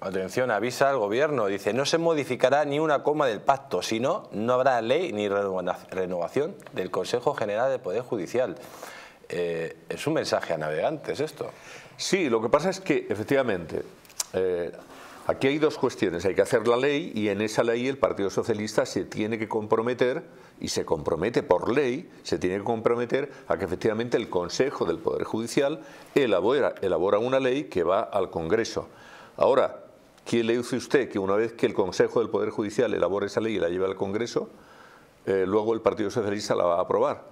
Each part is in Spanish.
atención, avisa al gobierno, dice, no se modificará ni una coma del pacto, si no, no habrá ley ni renovación del Consejo General del Poder Judicial. Eh, es un mensaje a navegantes esto. Sí, lo que pasa es que efectivamente eh, aquí hay dos cuestiones, hay que hacer la ley y en esa ley el Partido Socialista se tiene que comprometer y se compromete por ley, se tiene que comprometer a que efectivamente el Consejo del Poder Judicial elabora, elabora una ley que va al Congreso. Ahora, ¿quién le dice usted que una vez que el Consejo del Poder Judicial elabore esa ley y la lleve al Congreso, eh, luego el Partido Socialista la va a aprobar?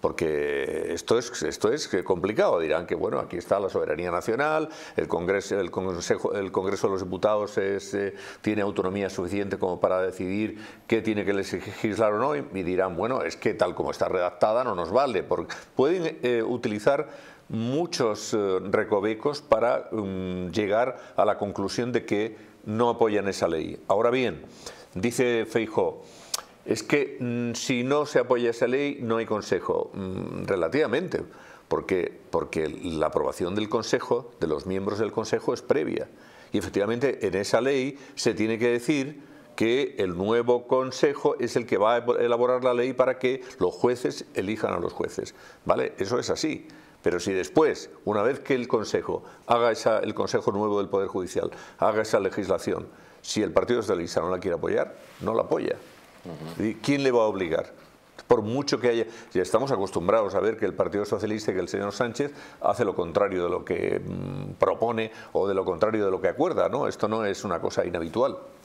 Porque esto es, esto es complicado. Dirán que bueno, aquí está la soberanía nacional, el Congreso, el Consejo, el Congreso de los Diputados eh, tiene autonomía suficiente como para decidir qué tiene que legislar o no, y dirán, bueno, es que tal como está redactada no nos vale, porque pueden eh, utilizar muchos eh, recovecos para mm, llegar a la conclusión de que no apoyan esa ley. Ahora bien, dice Feijó, es que mm, si no se apoya esa ley no hay consejo. Mm, relativamente, porque, porque la aprobación del consejo, de los miembros del consejo, es previa. Y efectivamente en esa ley se tiene que decir que el nuevo consejo es el que va a elaborar la ley para que los jueces elijan a los jueces. ¿Vale? Eso es así. Pero si después, una vez que el Consejo haga esa, el Consejo Nuevo del Poder Judicial haga esa legislación, si el Partido Socialista no la quiere apoyar, no la apoya. ¿Quién le va a obligar? Por mucho que haya, ya estamos acostumbrados a ver que el Partido Socialista y que el señor Sánchez hace lo contrario de lo que mm, propone o de lo contrario de lo que acuerda, ¿no? Esto no es una cosa inhabitual.